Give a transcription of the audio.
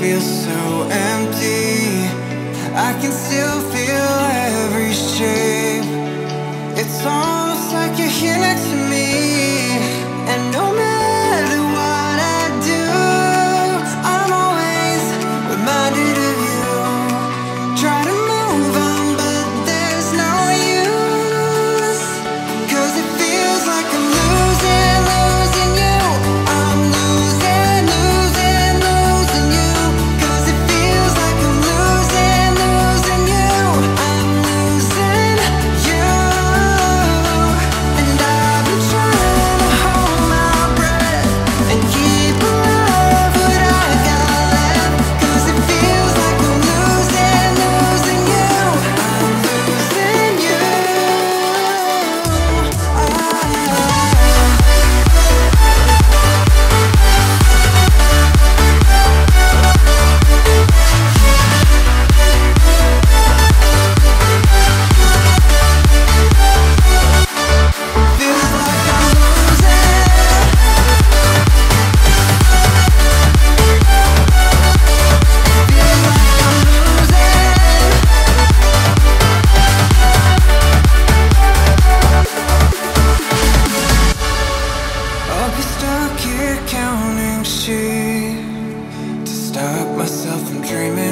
you're so empty. I can still feel every shape. It's almost like you're here next to me be stuck here counting sheep to stop myself from dreaming.